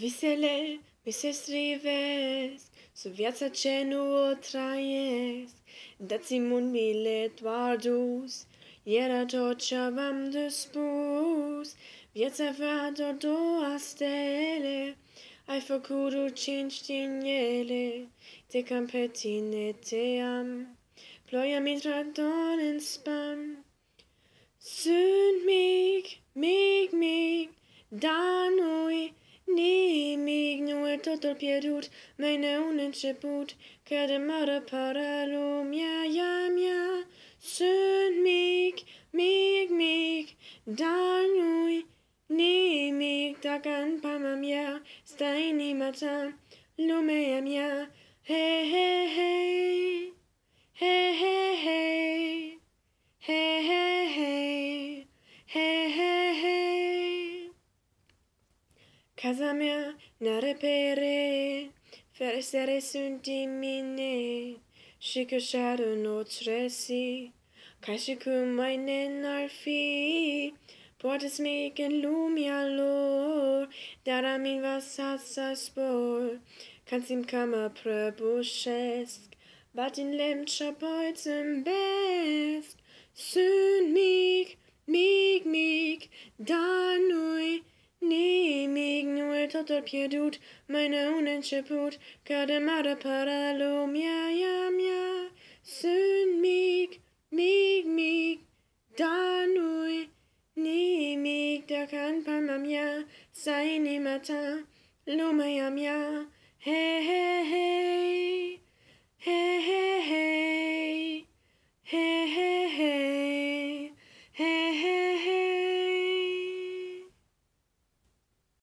Visele mi se strivesc, să viața ce nu o trăiesc, dați-mi un bilet doar dus, era tot ce v-am de spus. Viața va doar două stele, ai făcut cinci din ele, te cam pe tine te am, ploia mi doar în spam. Sunt mic, mic, mic, dar nu-i nimic, nu e totul pierdut, mai ne un început, că de mare para lumea ea mea. Sunt mic, mic, mic, dar nu-i nimic, dacă în palma mea stă inima ta, lumea mea. Hei, hei, hei, Casa mea n-are pere, ferestere sunt din mine și că șară nu tresi, ca și cum mai n-ar fi. Poate mic în lumea lor, dar am învățat să spor, când simt că mă prăbușesc, bat în lemn și apoi zâmbesc. Sunt mic, mic, tot op je doet, mijn onentje poet, kademada paralo, mia mia mia, sun miek, miek miek, danui, ni miek, da kan pamamia, s-a ni mata, lumaya mia, he he he.